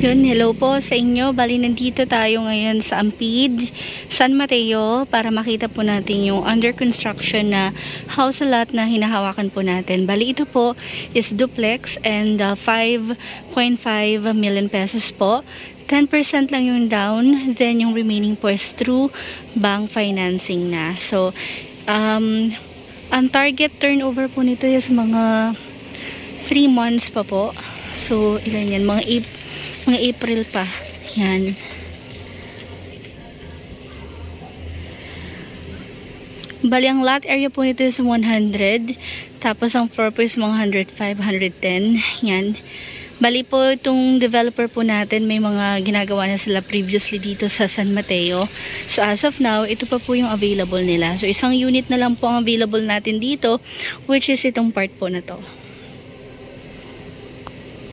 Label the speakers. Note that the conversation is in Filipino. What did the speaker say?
Speaker 1: Yun, hello po sa inyo. Bali, nandito tayo ngayon sa Ampid, San Mateo, para makita po natin yung under construction na house lot na hinahawakan po natin. Bali, ito po is duplex and uh, 5.5 million pesos po. 10% lang yung down, then yung remaining po is through bank financing na. So, um, ang target turnover po nito is mga 3 months pa po. So, ilan yan? Mga 8 mga April pa. Yan. Bali, ang lot area po nito is 100. Tapos, ang floor po is mga 105, 110. Yan. Bali po, itong developer po natin, may mga ginagawa na sila previously dito sa San Mateo. So, as of now, ito pa po yung available nila. So, isang unit na lang po ang available natin dito, which is itong part po na to.